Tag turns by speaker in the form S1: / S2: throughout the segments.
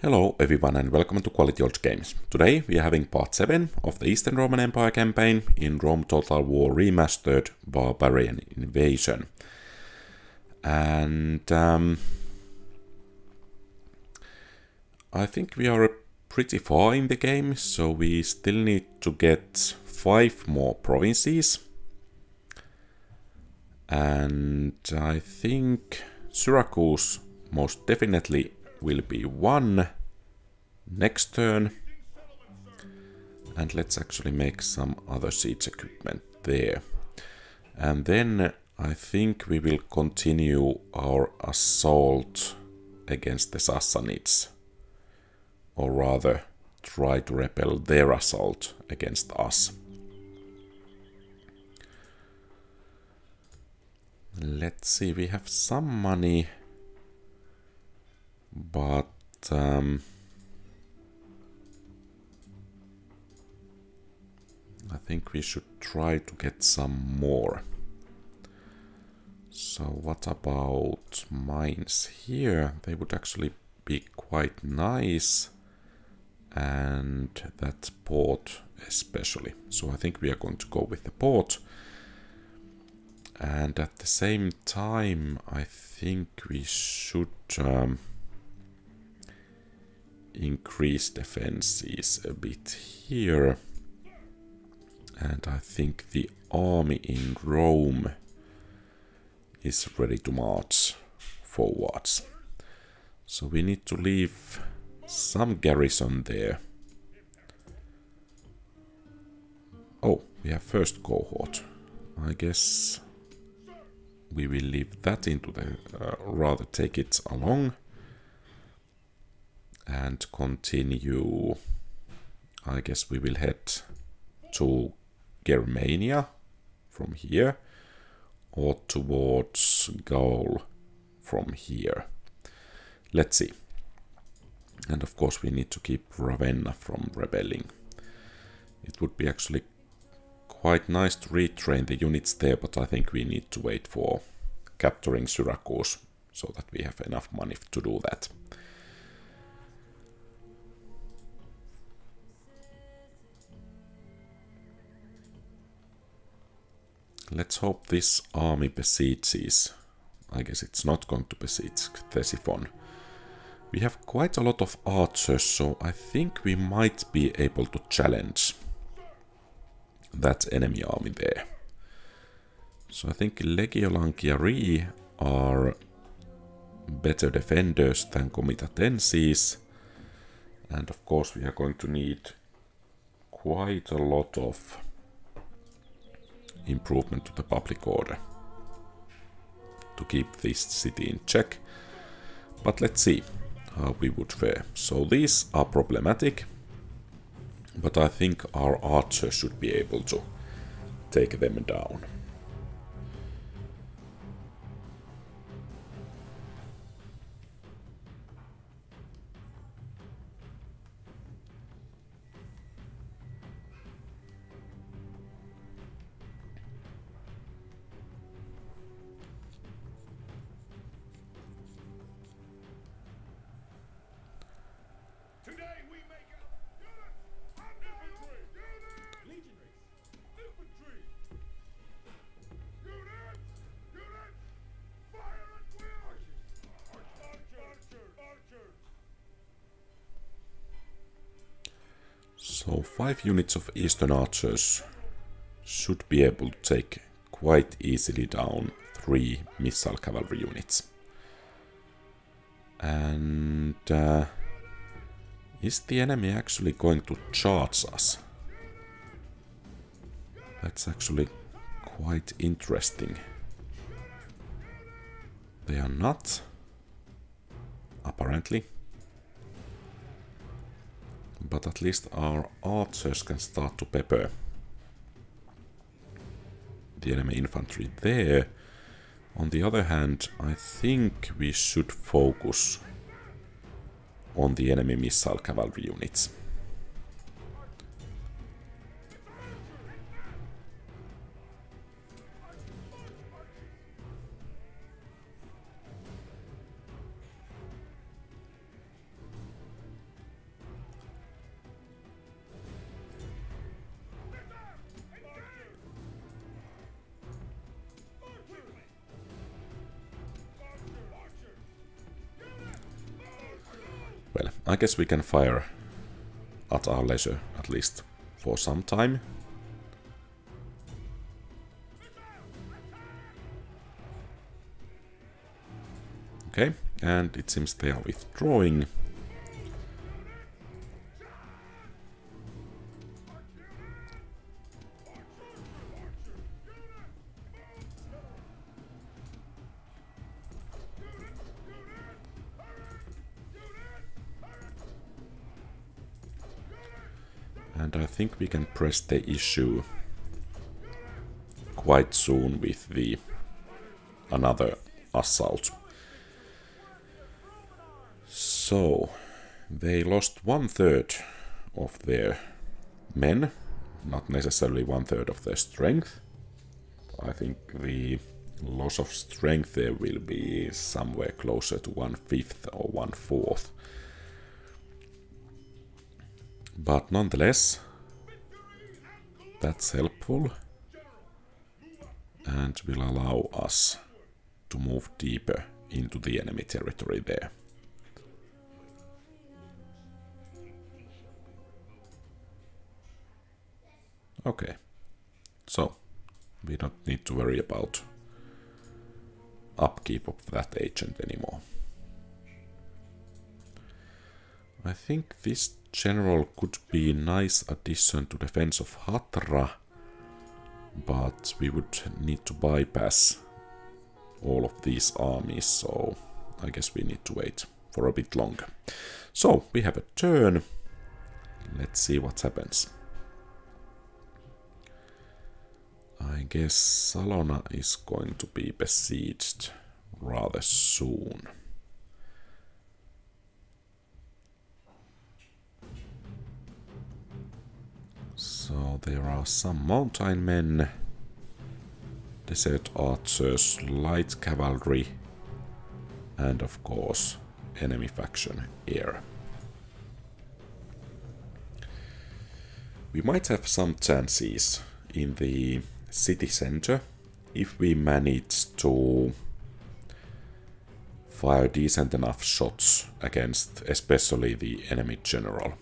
S1: Hello everyone and welcome to Quality Old Games. Today we are having part 7 of the Eastern Roman Empire campaign in Rome Total War Remastered Barbarian Invasion. And um, I think we are pretty far in the game, so we still need to get 5 more provinces. And I think Syracuse most definitely will be one next turn. And let's actually make some other siege equipment there. And then I think we will continue our assault against the Sassanids. Or rather, try to repel their assault against us. Let's see, we have some money but um, I think we should try to get some more. So what about mines here? They would actually be quite nice and that port especially. So I think we are going to go with the port. And at the same time, I think we should um, increase defenses a bit here. And I think the army in Rome is ready to march forwards. So we need to leave some garrison there. Oh, we have first cohort. I guess we will leave that into the... Uh, rather take it along and continue. I guess we will head to Germania from here or towards Gaul from here. Let's see. And of course we need to keep Ravenna from rebelling. It would be actually quite nice to retrain the units there, but I think we need to wait for capturing Syracuse so that we have enough money to do that. Let's hope this army besieges. I guess it's not going to besiege Ctesiphon. We have quite a lot of archers, so I think we might be able to challenge that enemy army there. So I think Legio are better defenders than Comitatenses. And of course we are going to need quite a lot of improvement to the public order to keep this city in check. But let's see how we would fare. So these are problematic, but I think our archer should be able to take them down. So five units of Eastern Archers should be able to take quite easily down three missile cavalry units. And uh, is the enemy actually going to charge us? That's actually quite interesting. They are not, apparently but at least our archers can start to pepper the enemy infantry there. On the other hand, I think we should focus on the enemy missile cavalry units. Guess we can fire at our leisure, at least for some time. Okay, and it seems they are withdrawing. Press the issue quite soon with the another assault. So, they lost one third of their men, not necessarily one third of their strength. I think the loss of strength there will be somewhere closer to one fifth or one fourth. But nonetheless, that's helpful and will allow us to move deeper into the enemy territory there. Okay, so we don't need to worry about upkeep of that agent anymore. I think this general could be a nice addition to defense of Hatra, but we would need to bypass all of these armies, so I guess we need to wait for a bit longer. So, we have a turn. Let's see what happens. I guess Salona is going to be besieged rather soon. So there are some mountain men, desert archers, light cavalry, and of course enemy faction heir. We might have some chances in the city center if we manage to fire decent enough shots against especially the enemy general.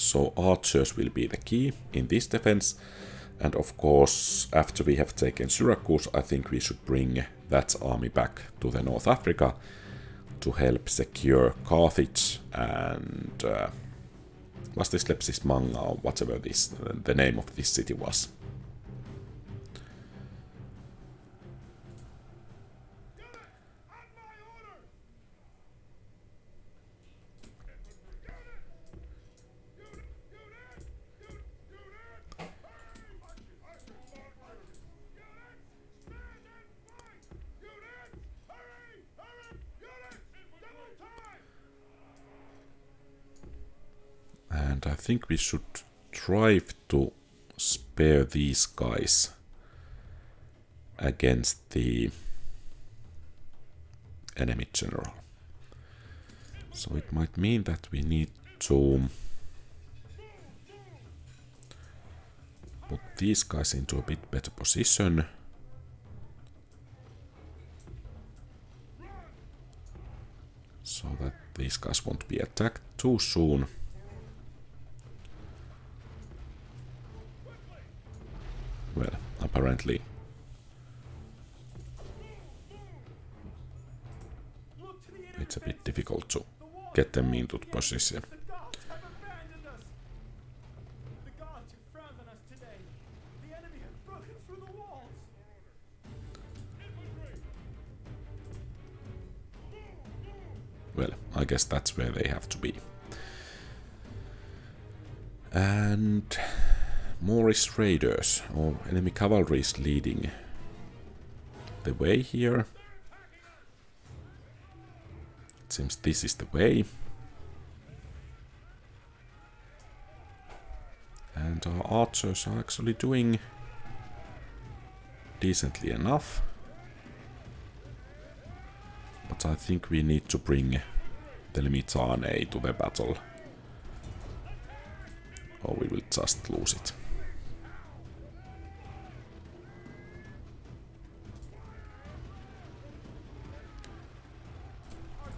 S1: So archers will be the key in this defense. And of course, after we have taken Syracuse, I think we should bring that army back to the North Africa to help secure Carthage and uh, was this Lepcis Magna or whatever this the name of this city was. Think we should try to spare these guys against the enemy general. So it might mean that we need to put these guys into a bit better position. So that these guys won't be attacked too soon. Well, apparently. It's a bit difficult to get them into position. Well, I guess that's where they have to be. And Morris Raiders, or enemy cavalry is leading the way here. It seems this is the way. And our archers are actually doing decently enough. But I think we need to bring the Limitanei to the battle. Or we will just lose it.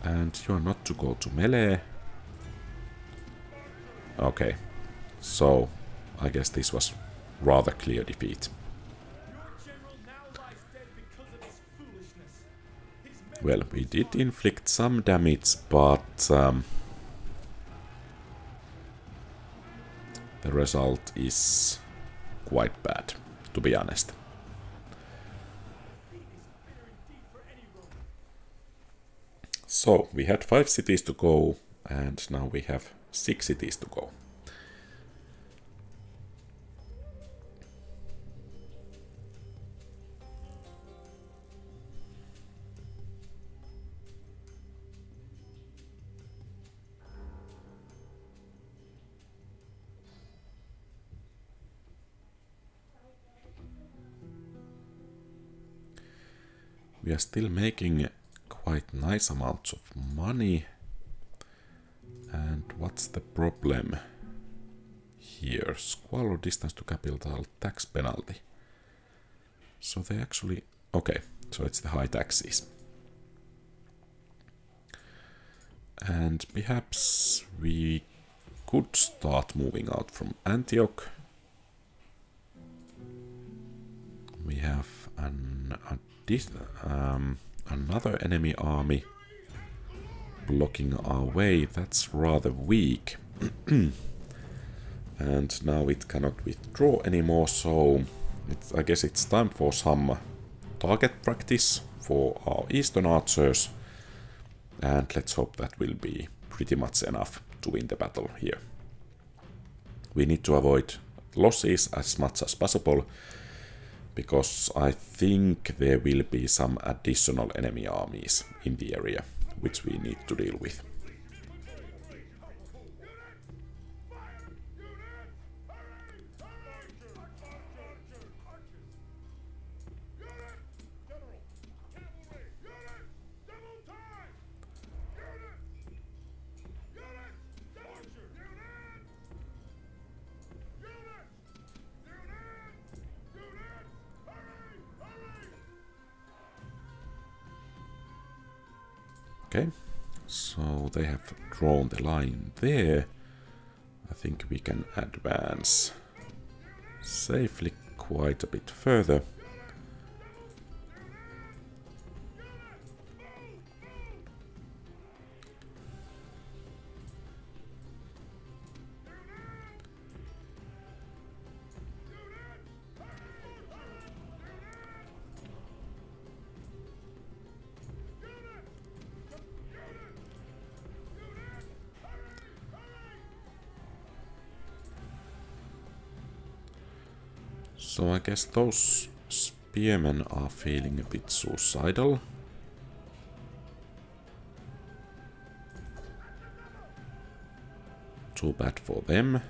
S1: And you're not to go to melee. Okay, so I guess this was rather clear defeat. Well, we did inflict some damage, but um, the result is quite bad, to be honest. So, we had five cities to go, and now we have six cities to go. we are still making quite nice amounts of money. And what's the problem here? Squalor distance to capital tax penalty. So they actually... Okay, so it's the high taxes. And perhaps we could start moving out from Antioch. We have an, this um, another enemy army blocking our way. That's rather weak. and now it cannot withdraw anymore, so I guess it's time for some target practice for our eastern archers. And let's hope that will be pretty much enough to win the battle here. We need to avoid losses as much as possible because I think there will be some additional enemy armies in the area which we need to deal with. So they have drawn the line there. I think we can advance safely quite a bit further. Guess those spearmen are feeling a bit suicidal. Too bad for them.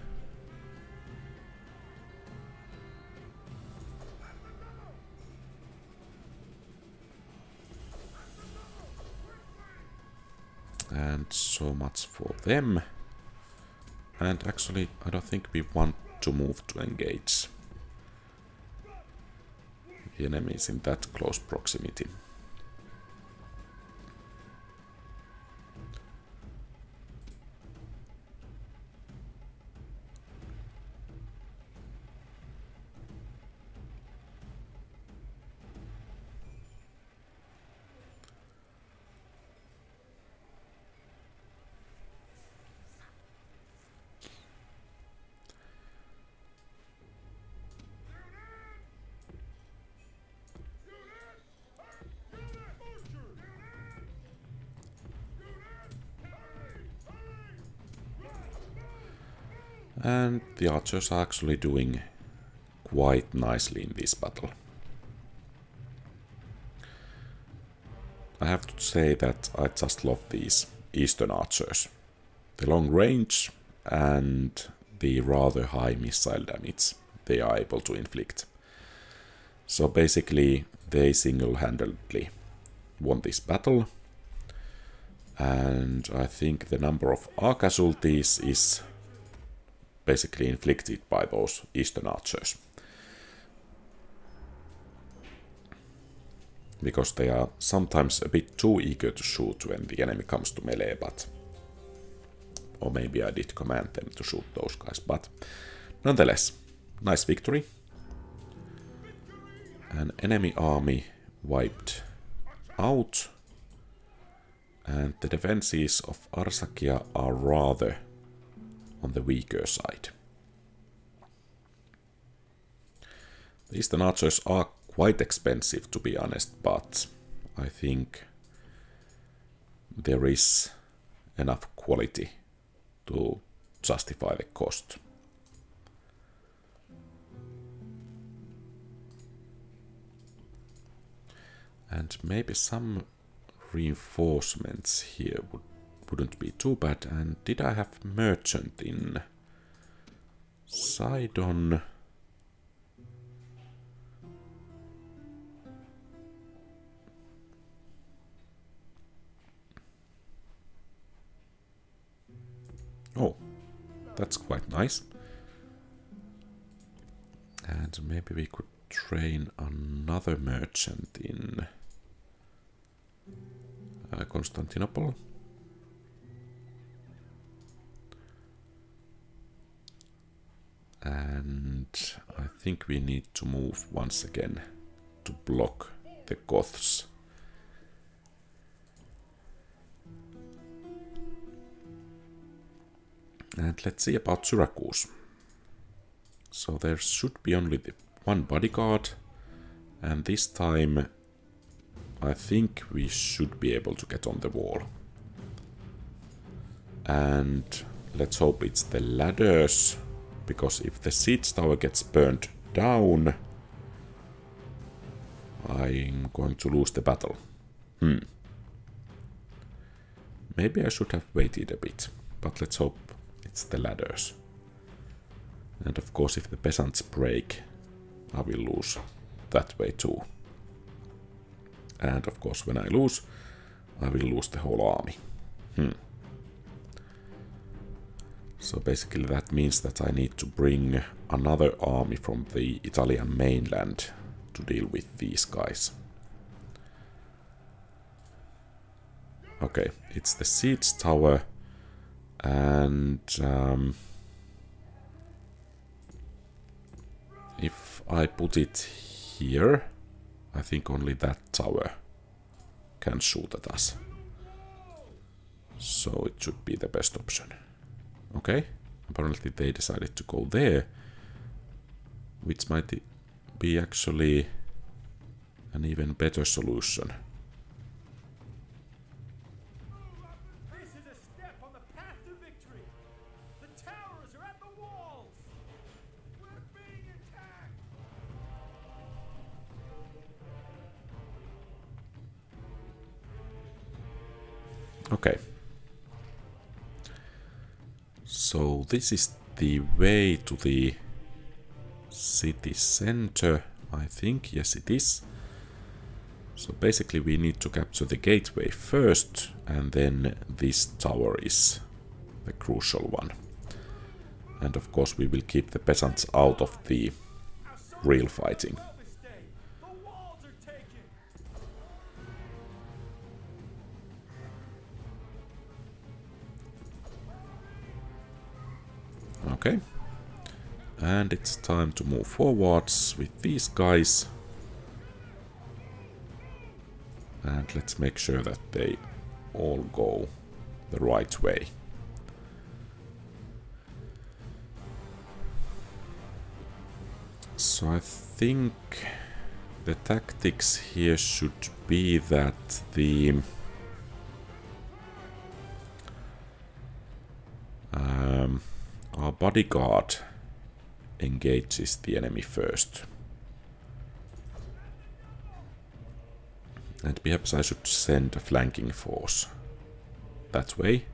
S1: And so much for them. And actually, I don't think we want to move to engage enemies in that close proximity. Archers are actually doing quite nicely in this battle. I have to say that I just love these eastern archers. The long range and the rather high missile damage they are able to inflict. So basically they single-handedly won this battle and I think the number of our casualties is basically inflicted by those eastern archers. because they are sometimes a bit too eager to shoot when the enemy comes to melee, but... Or maybe I did command them to shoot those guys, but... Nonetheless, nice victory. An enemy army wiped out. And the defenses of Arsakia are rather on the weaker side. The Eastern Archers are quite expensive to be honest, but I think there is enough quality to justify the cost. And maybe some reinforcements here would, wouldn't be too bad. And did I have merchant in Sidon? Oh, that's quite nice. And maybe we could train another merchant in uh, Constantinople. And I think we need to move once again to block the Goths. And let's see about Syracuse. So there should be only the one bodyguard. And this time I think we should be able to get on the wall. And let's hope it's the ladders. Because if the siege tower gets burned down, I'm going to lose the battle. Hmm. Maybe I should have waited a bit, but let's hope it's the ladders. And of course, if the peasants break, I will lose that way too. And of course, when I lose, I will lose the whole army. Hmm. So basically that means that I need to bring another army from the Italian mainland to deal with these guys. Okay, it's the siege tower and um, if I put it here, I think only that tower can shoot at us. So it should be the best option. Okay, apparently they decided to go there, which might be actually an even better solution. Okay. So this is the way to the city center, I think. Yes, it is. So basically we need to capture the gateway first, and then this tower is the crucial one. And of course we will keep the peasants out of the real fighting. Okay. And it's time to move forwards with these guys. And let's make sure that they all go the right way. So I think the tactics here should be that the our bodyguard engages the enemy first. And perhaps I should send a flanking force that way.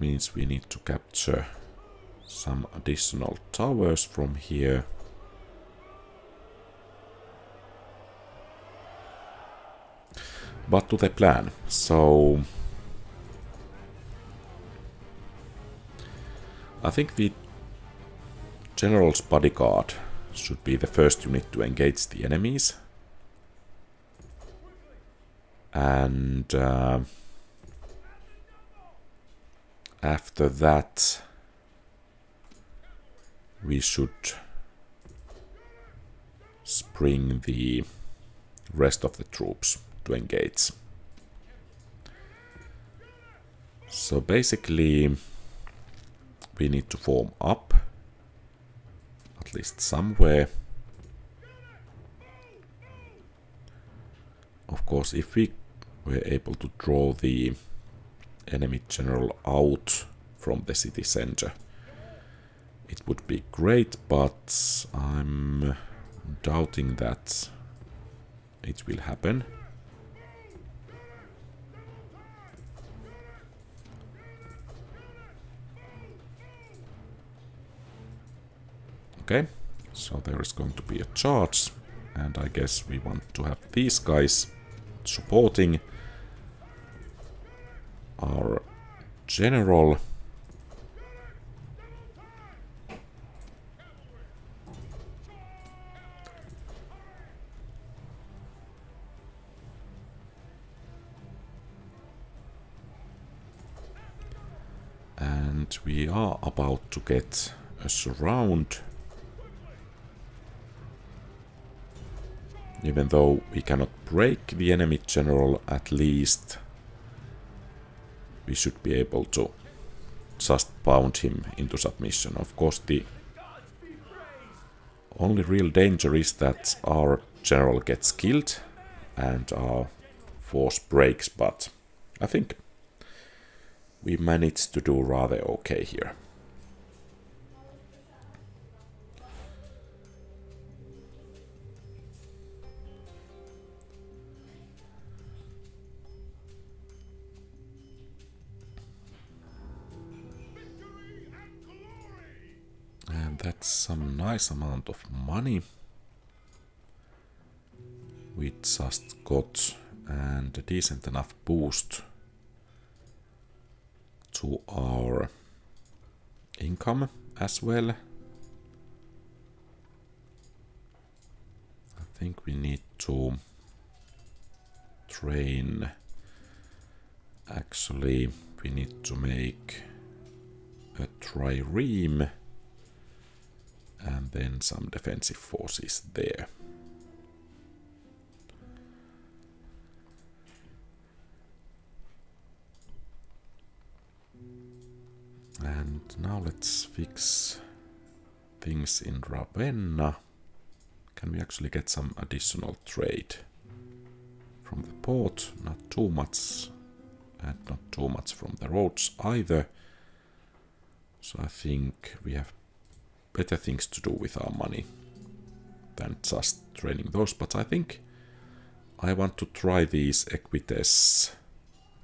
S1: Means we need to capture some additional towers from here. But to the plan. So I think the General's bodyguard should be the first unit to engage the enemies. And uh, after that, we should spring the rest of the troops to engage. So basically, we need to form up, at least somewhere. Of course, if we were able to draw the enemy general out from the city center, it would be great, but I'm doubting that it will happen. Okay, so there is going to be a charge, and I guess we want to have these guys supporting our general. And we are about to get a surround Even though we cannot break the enemy general, at least we should be able to just pound him into submission. Of course, the only real danger is that our general gets killed and our force breaks, but I think we managed to do rather okay here. Some nice amount of money. We just got and a decent enough boost to our income as well. I think we need to train. Actually we need to make a trireme and then some defensive forces there. And now let's fix things in Ravenna. Can we actually get some additional trade from the port? Not too much, and not too much from the roads either. So I think we have better things to do with our money than just training those. But I think I want to try these Equites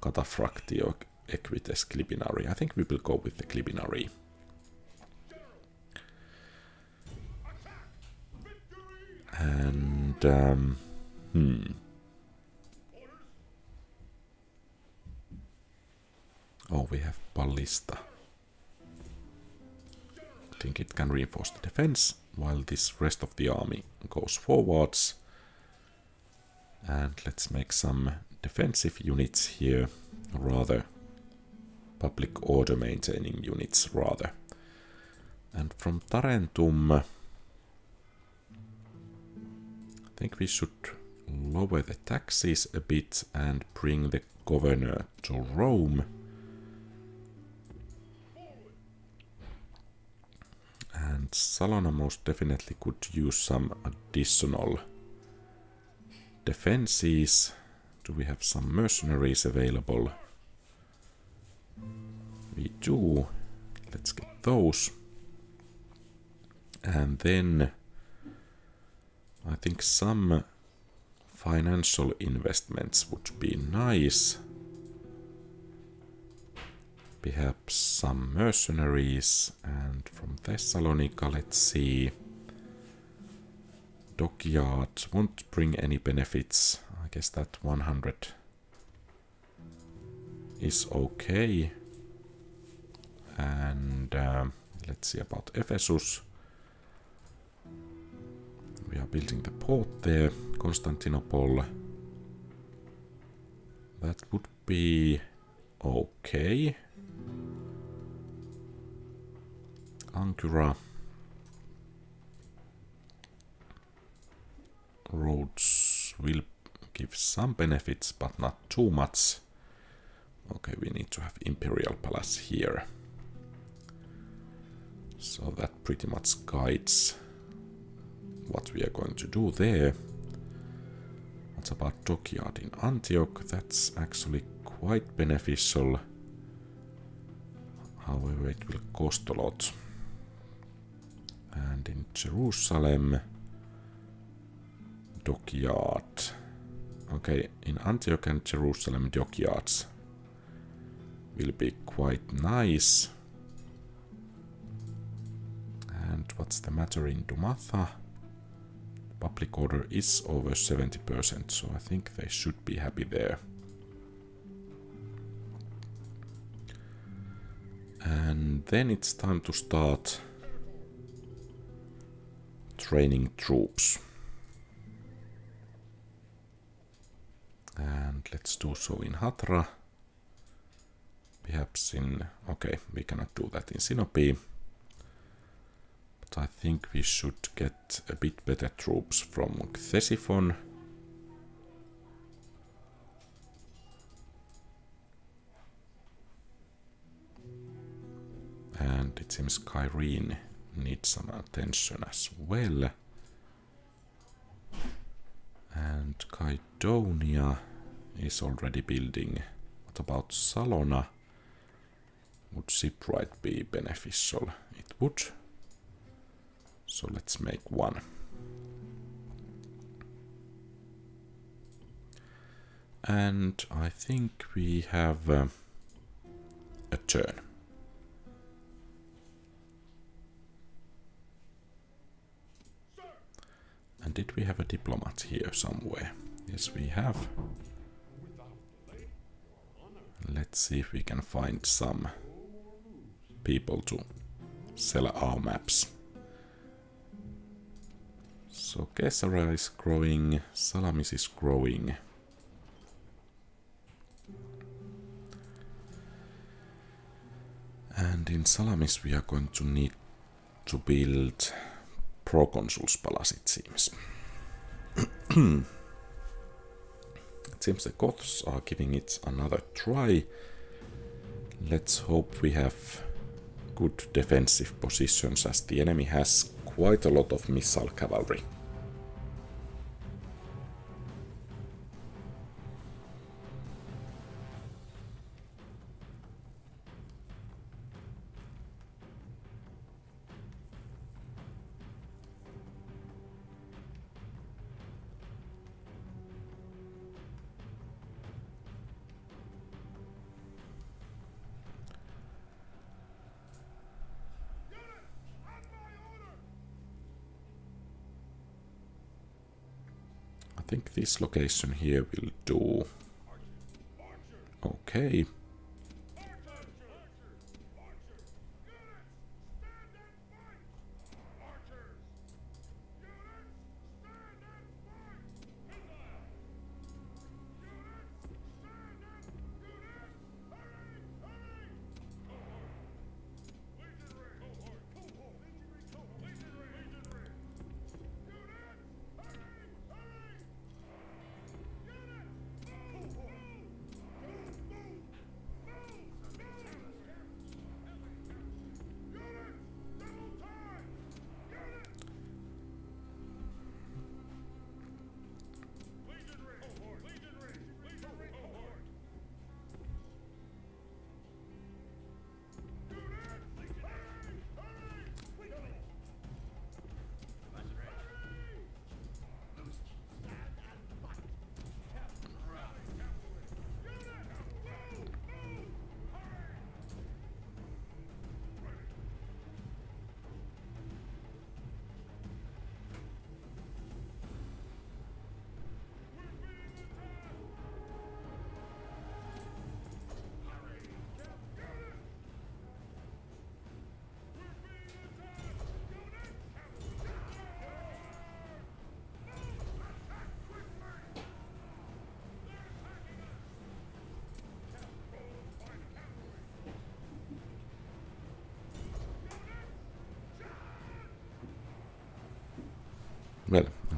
S1: Cataphracti or Equites Clibanarii. I think we will go with the Clibanarii. And, um, hmm. Oh, we have Ballista think it can reinforce the defense while this rest of the army goes forwards. And let's make some defensive units here, rather public order maintaining units rather. And from Tarentum, I think we should lower the taxes a bit and bring the governor to Rome. And Salona most definitely could use some additional defenses. Do we have some mercenaries available? We do. Let's get those. And then I think some financial investments would be nice. Perhaps some mercenaries. And from Thessalonica, let's see. Dockyard won't bring any benefits. I guess that 100 is okay. And um, let's see about Ephesus. We are building the port there, Constantinople. That would be okay. Ankura. Roads will give some benefits, but not too much. Okay, we need to have Imperial Palace here. So that pretty much guides what we are going to do there. What's about Dockyard in Antioch? That's actually quite beneficial. However, it will cost a lot. And in Jerusalem, Dockyard. Okay, in Antioch and Jerusalem, dockyards will be quite nice. And what's the matter in Dumatha? Public order is over 70%, so I think they should be happy there. And then it's time to start training troops. And let's do so in Hatra. Perhaps in... Okay, we cannot do that in Sinope. But I think we should get a bit better troops from Ctesiphon. And it seems Kyrene needs some attention as well. And Kydonia is already building. What about Salona? Would shipwright be beneficial? It would. So let's make one. And I think we have uh, a turn. And did we have a diplomat here somewhere? Yes, we have. Let's see if we can find some people to sell our maps. So Caesarea is growing, Salamis is growing. And in Salamis we are going to need to build Proconsul's Palace it seems. it seems the Goths are giving it another try. Let's hope we have good defensive positions as the enemy has quite a lot of missile cavalry. This location here will do okay.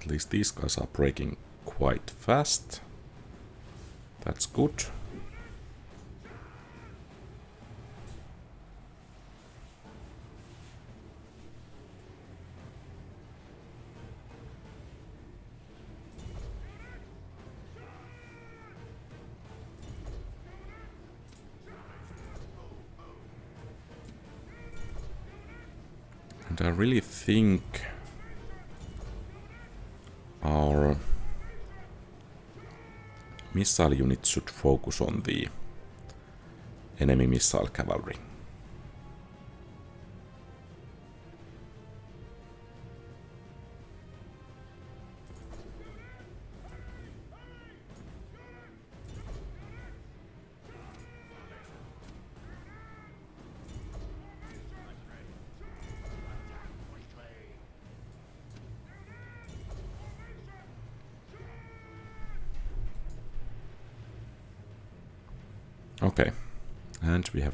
S1: At least these guys are breaking quite fast. That's good. And I really think our missile unit should focus on the enemy missile cavalry.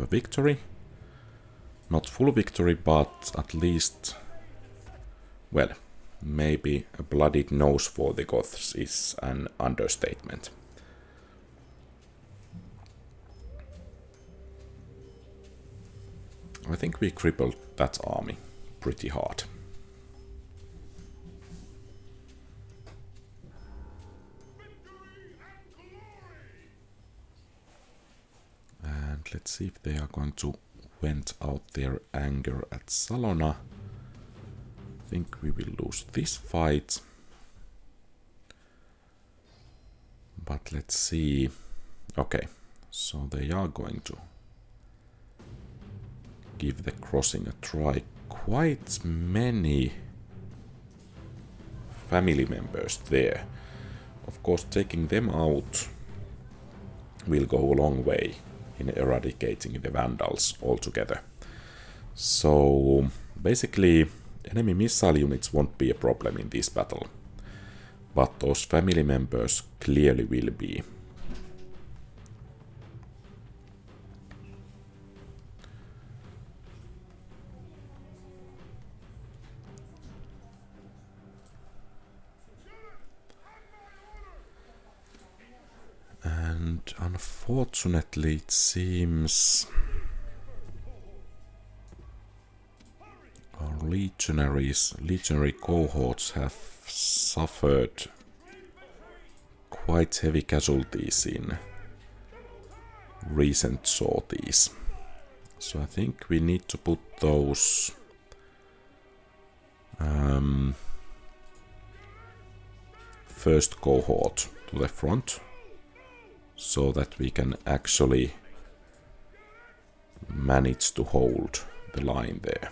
S1: A victory. Not full victory, but at least, well, maybe a bloodied nose for the Goths is an understatement. I think we crippled that army pretty hard. Let's see if they are going to vent out their anger at Salona. I think we will lose this fight. But let's see. Okay, so they are going to give the crossing a try. Quite many family members there. Of course, taking them out will go a long way in eradicating the Vandals altogether. So basically, enemy missile units won't be a problem in this battle, but those family members clearly will be. Unfortunately, it seems our legionaries, legionary cohorts have suffered quite heavy casualties in recent sorties. So I think we need to put those um, first cohort to the front so that we can actually manage to hold the line there.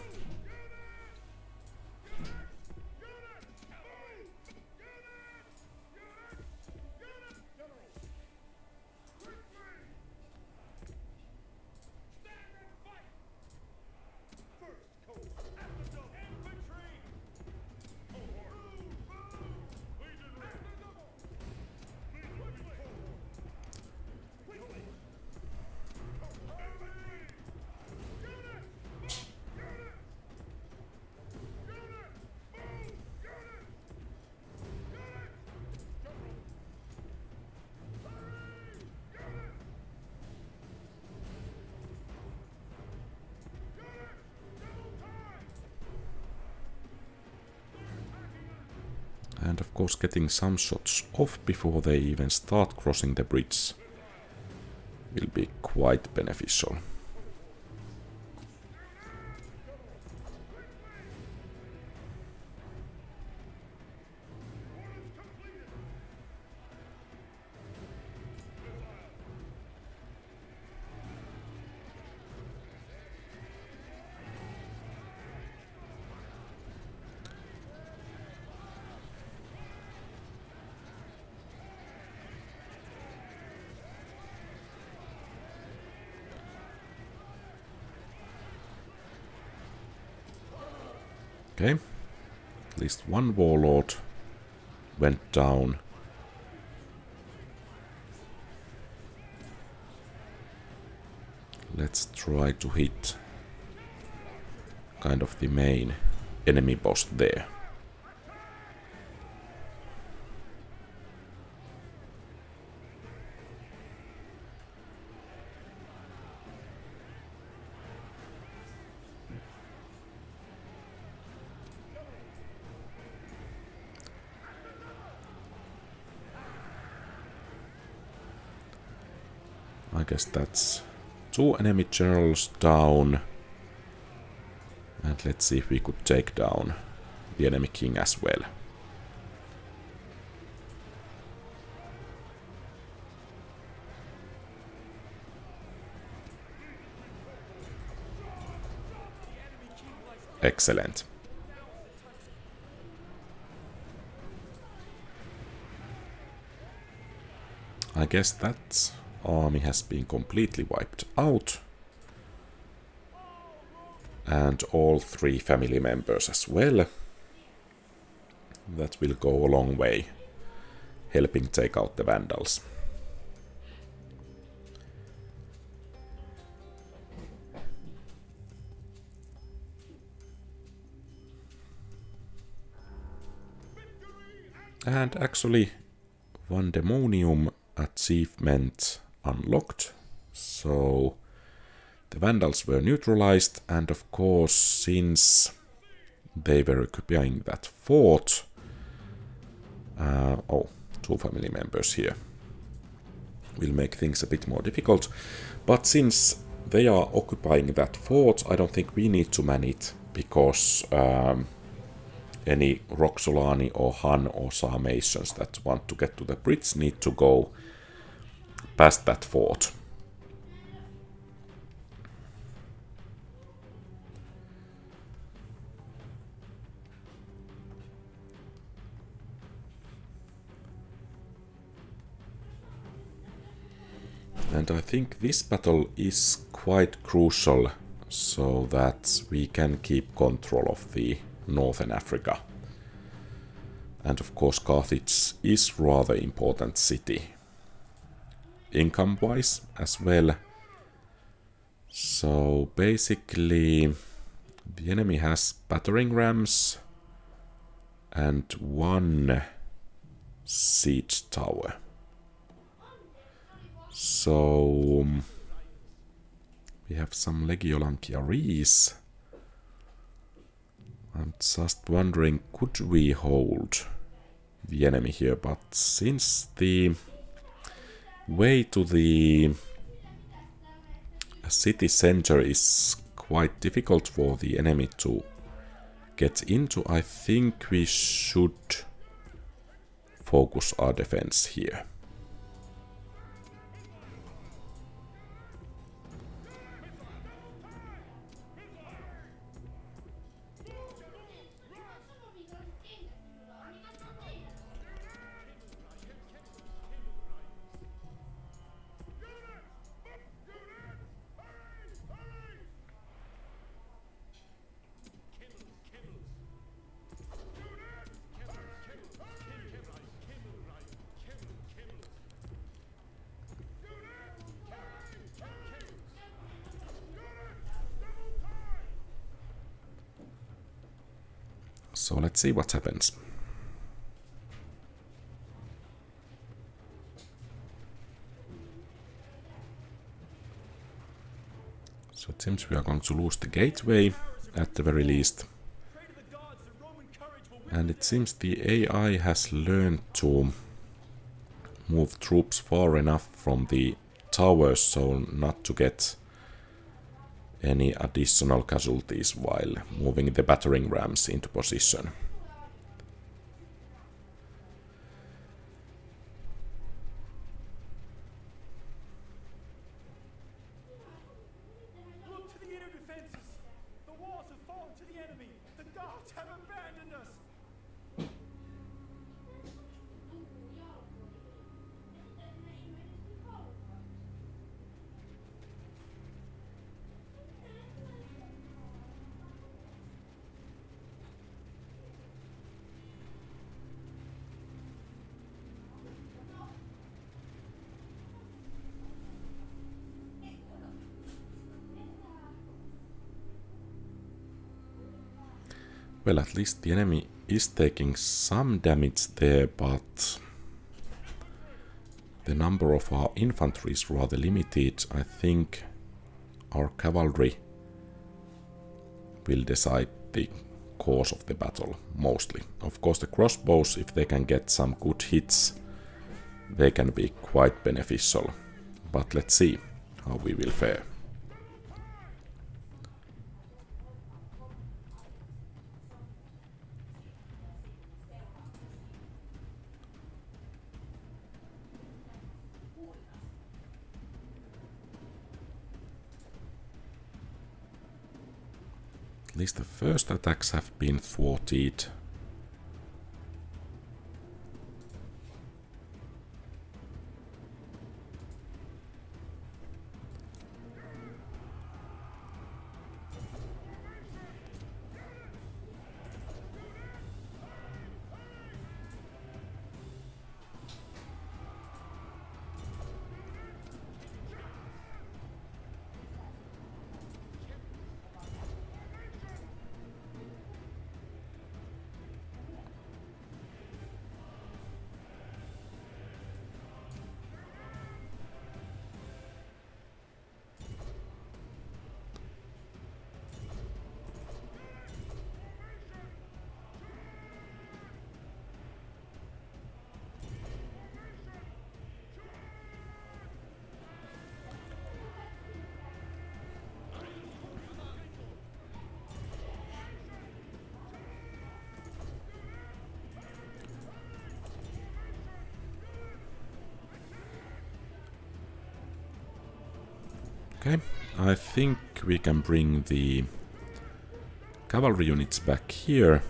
S1: Getting some shots off before they even start crossing the bridge will be quite beneficial. Okay. At least one warlord went down. Let's try to hit kind of the main enemy boss there. Guess that's two enemy generals down. And let's see if we could take down the enemy king as well. Excellent. I guess that army has been completely wiped out. And all three family members as well. That will go a long way, helping take out the Vandals. And actually, Vandemonium achievement unlocked. So the Vandals were neutralized, and of course, since they were occupying that fort, uh, oh, two family members here will make things a bit more difficult. But since they are occupying that fort, I don't think we need to man it, because um, any Roxolani or Han or Sarmatians that want to get to the bridge need to go past that fort. And I think this battle is quite crucial so that we can keep control of the northern Africa. And of course Carthage is rather important city. Income-wise as well. So basically the enemy has battering rams and one siege tower. So um, we have some Legiolanciaries I'm just wondering, could we hold the enemy here? But since the way to the city center is quite difficult for the enemy to get into, I think we should focus our defense here. So let's see what happens. So it seems we are going to lose the gateway at the very least. And it seems the AI has learned to move troops far enough from the towers so not to get any additional casualties while moving the battering rams into position. Well, at least the enemy is taking some damage there, but the number of our infantry is rather limited. I think our cavalry will decide the course of the battle, mostly. Of course, the crossbows, if they can get some good hits, they can be quite beneficial. But let's see. how we will fare. Least the first attacks have been thwarted. Think we can bring the cavalry units back here.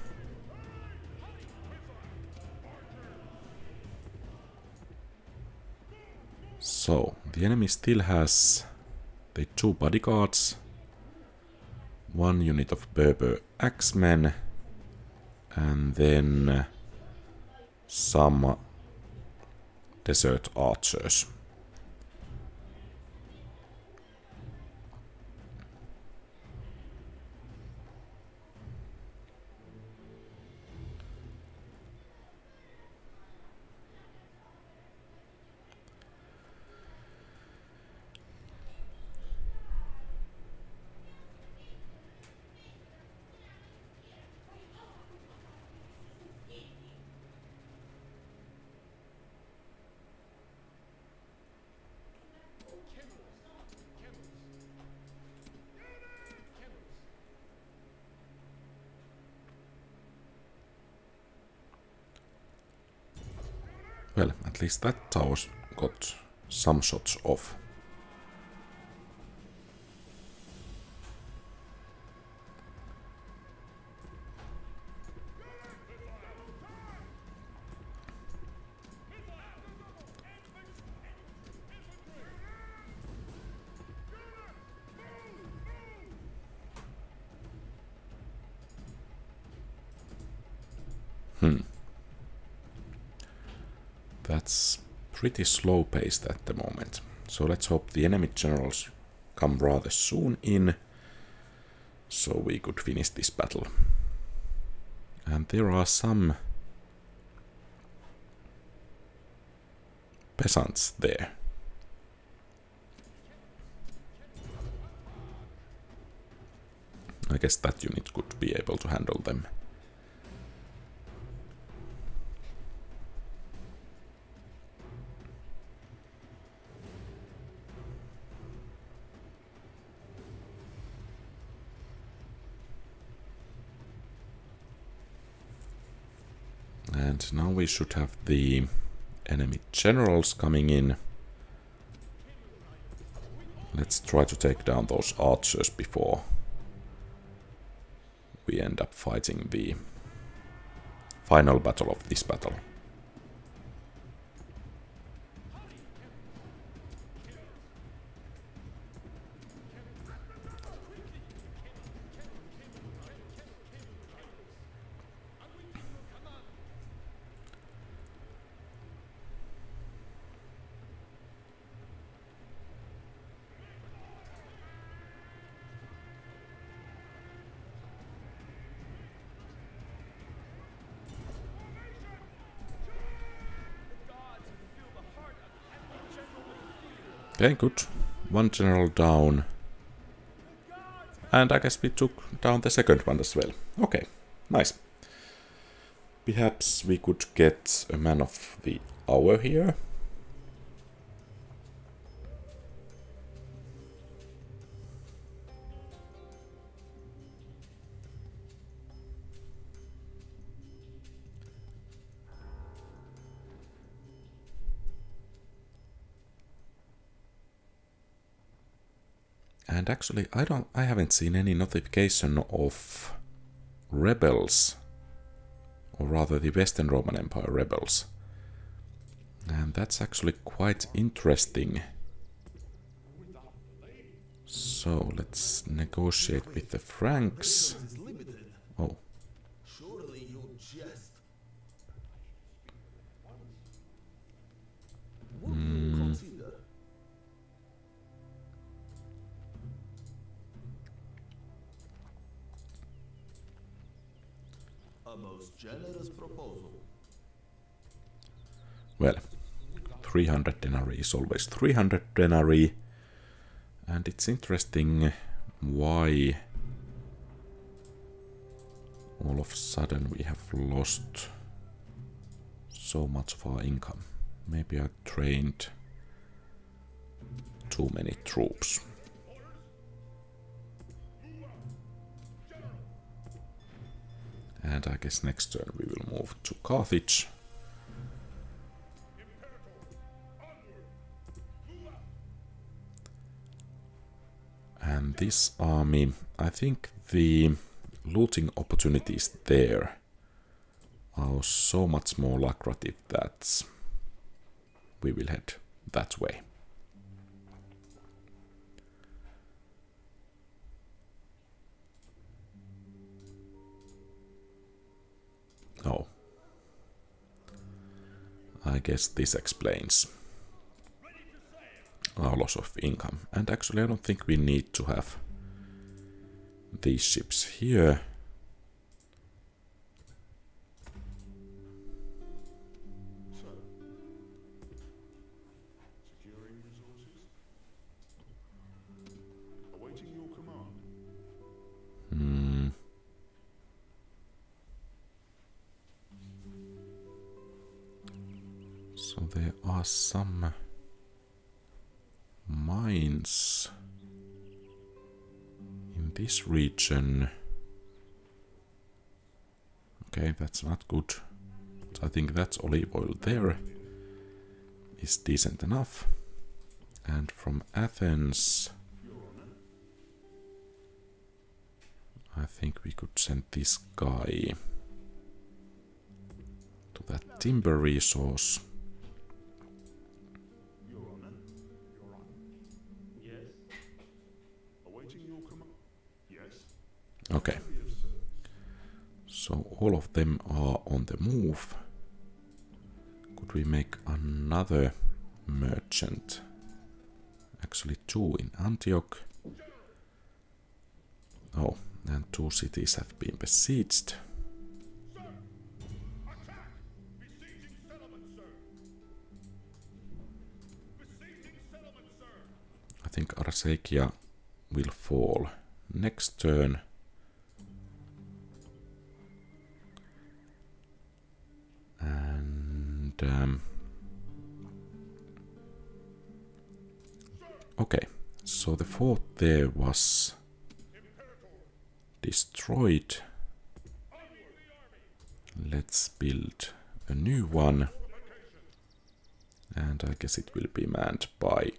S1: So, the enemy still has the two bodyguards, one unit of Berber axemen, and then some desert archers. Well, at least that tower got some shots off. Pretty slow paced at the moment. So let's hope the enemy generals come rather soon in so we could finish this battle. And there are some peasants there. I guess that unit could be able to handle them. And now we should have the enemy generals coming in. Let's try to take down those archers before we end up fighting the final battle of this battle. Okay, good. One general down. And I guess we took down the second one as well. Okay, nice. Perhaps we could get a man of the hour here. And actually, I don't, I haven't seen any notification of rebels, or rather the Western Roman Empire rebels. And that's actually quite interesting. So let's negotiate with the Franks. Oh.
S2: A most generous proposal.
S1: Well, 300 denarii is always 300 denarii. And it's interesting why all of a sudden we have lost so much of our income. Maybe I trained too many troops. And I guess next turn we will move to Carthage. And this army, I think the looting opportunities there are so much more lucrative that we will head that way. Oh. I guess this explains our loss of income. And actually I don't think we need to have these ships here. Some mines in this region. Okay, that's not good. So I think that's olive oil there is decent enough. And from Athens, I think we could send this guy to that timber resource. All of them are on the move. Could we make another merchant? Actually, two in Antioch. Oh, and two cities have been besieged. I think Arsakia will fall next turn. Okay, so the fort there was destroyed. Let's build a new one. And I guess it will be manned by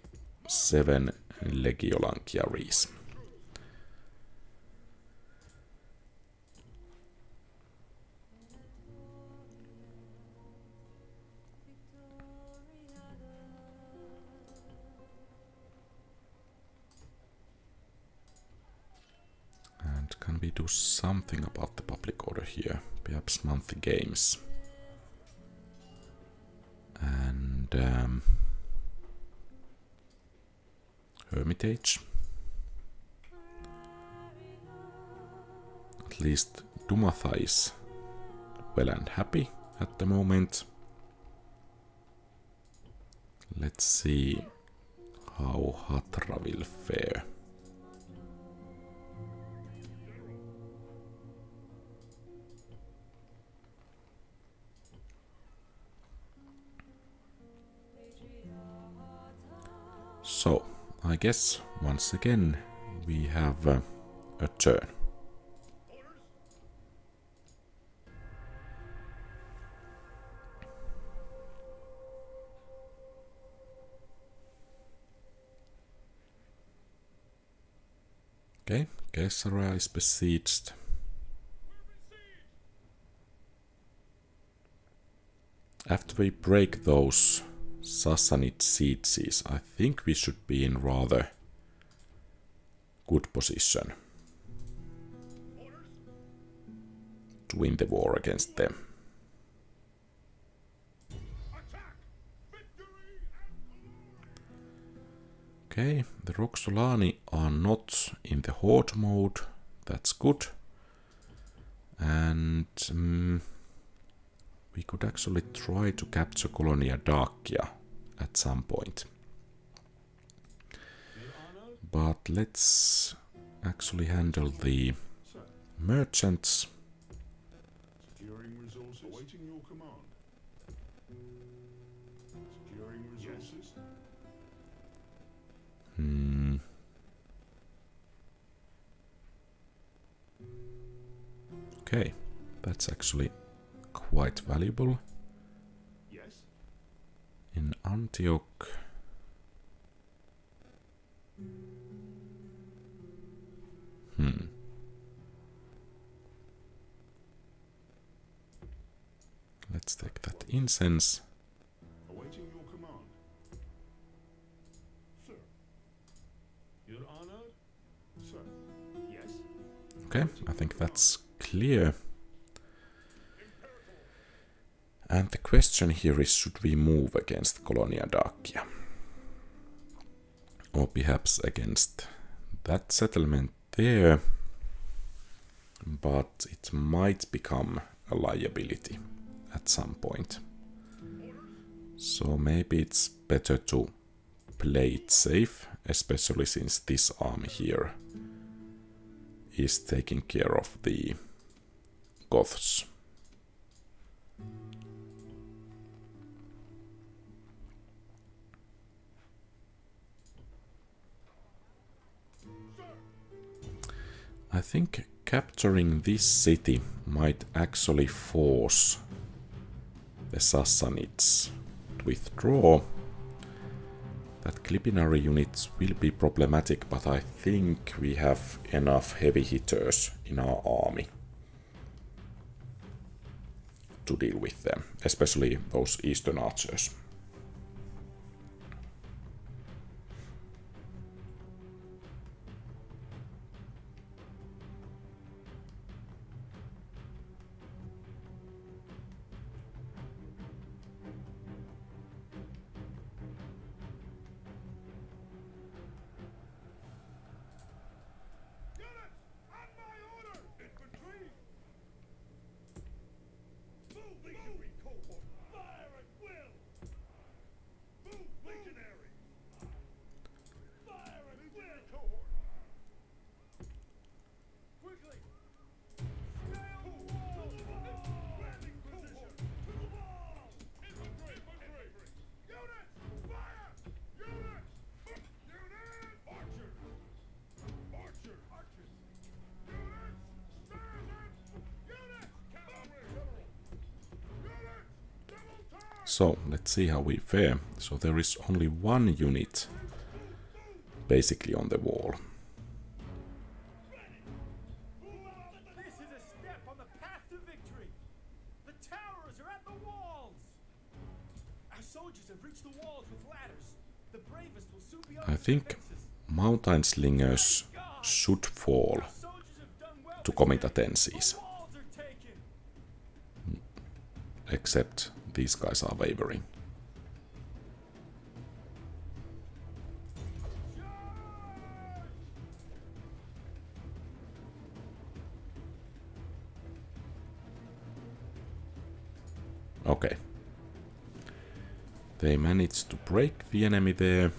S1: seven Legiolankiaries. Do something about the public order here? Perhaps monthly games. And um, Hermitage. At least Dumatha is well and happy at the moment. Let's see how Hatra will fare. I guess once again we have uh, a turn. Okay, Kessara is besieged. After we break those Sassanid sieges, I think we should be in rather good position to win the war against them. Okay, the Roxolani are not in the horde mode. That's good. And mm, we could actually try to capture Colonia Dacia at some point. But let's actually handle the merchants.
S3: Securing resources. Awaiting your command. Securing resources.
S1: Hmm. Okay, that's actually quite valuable.
S3: Yes.
S1: In Antioch. Hmm. Let's take that incense.
S3: Awaiting your command. Sir.
S4: Your honor?
S3: Sir. Yes.
S1: Okay, I think that's clear. And the question here is should we move against Colonia Dacia? Or perhaps against that settlement there, but it might become a liability at some point. So maybe it's better to play it safe, especially since this army here is taking care of the Goths. I think capturing this city might actually force the Sassanids to withdraw. That Clibanarii units will be problematic, but I think we have enough heavy hitters in our army to deal with them, especially those eastern archers. So let's see how we fare. So there is only one unit basically on the wall.
S4: This is a step on the path to victory. The towers are at the walls. Our soldiers have reached the walls with ladders. The bravest will soon be
S1: I think mountain slingers should fall to
S4: Walls are
S1: except these guys are wavering. Okay. They managed to break the enemy there.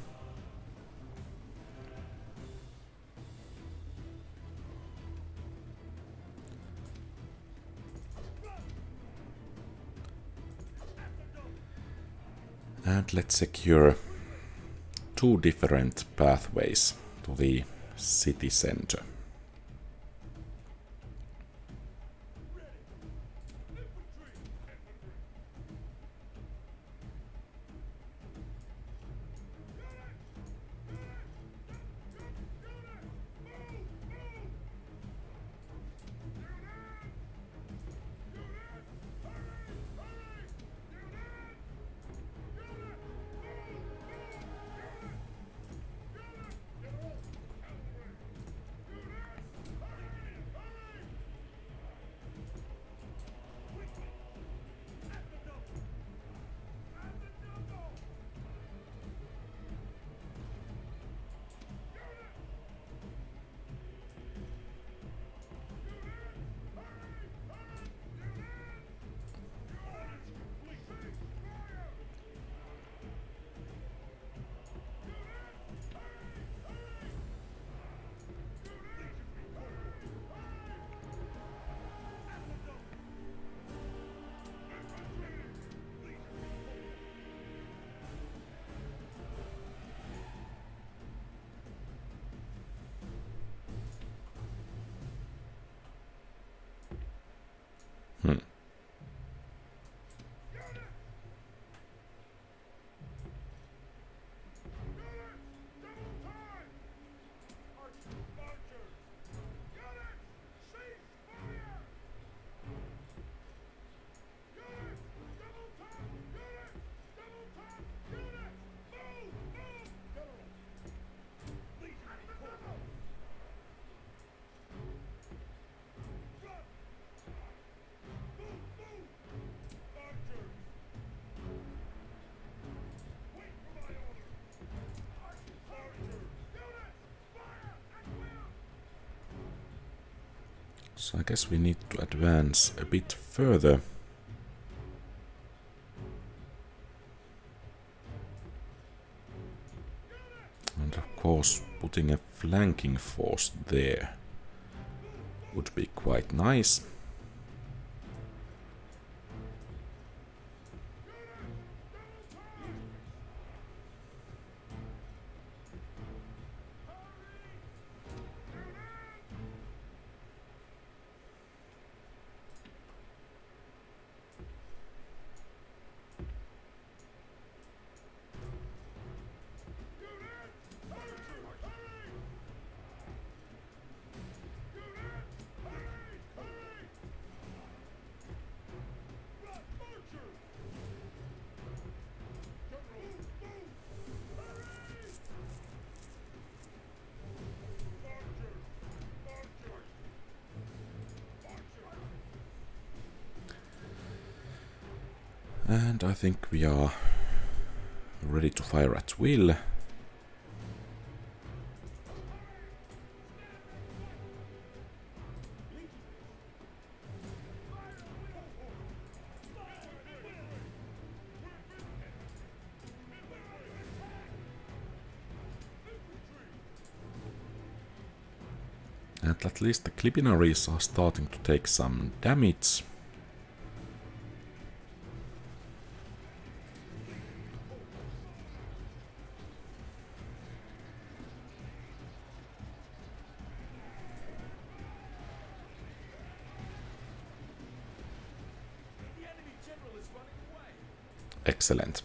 S1: Secure two different pathways to the city center. So I guess we need to advance a bit further. And of course, putting a flanking force there would be quite nice. And I think we are ready to fire at will. And at least the Clibanarii are starting to take some damage. Excellent.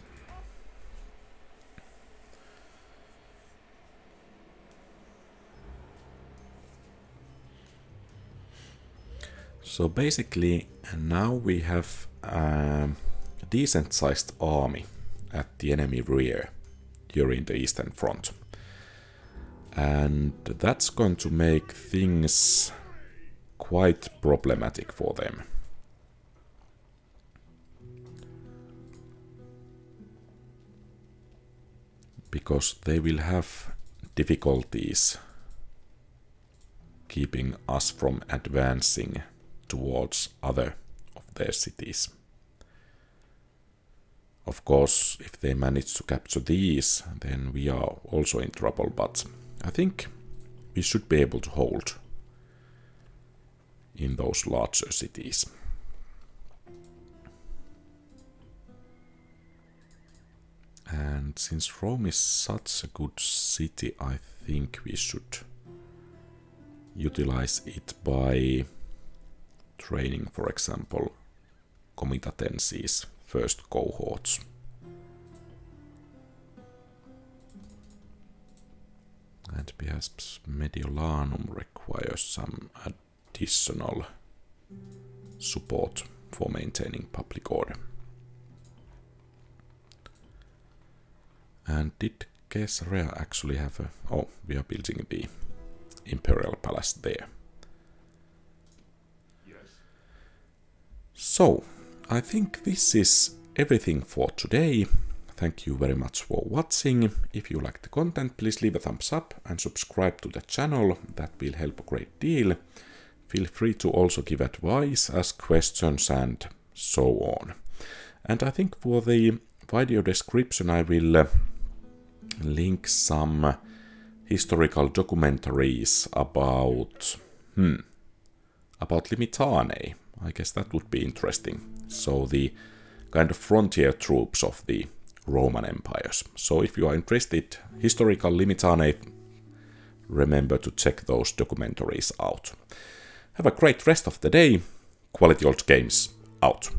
S1: So basically, now we have um, a decent sized army at the enemy rear during the Eastern Front. And that's going to make things quite problematic for them. Because they will have difficulties keeping us from advancing towards other of their cities. Of course, if they manage to capture these, then we are also in trouble, but I think we should be able to hold in those larger cities. And since Rome is such a good city, I think we should utilize it by training, for example, Comitatenses first cohorts. And perhaps Mediolanum requires some additional support for maintaining public order. And did Caesarea actually have a... Oh, we are building the Imperial Palace there.
S3: Yes.
S1: So, I think this is everything for today. Thank you very much for watching. If you like the content, please leave a thumbs up and subscribe to the channel. That will help a great deal. Feel free to also give advice, ask questions and so on. And I think for the video description I will uh, link some historical documentaries about hmm about Limitanei. I guess that would be interesting. So the kind of frontier troops of the Roman empires. So if you are interested historical Limitanei, remember to check those documentaries out. Have a great rest of the day. Quality Old Games out.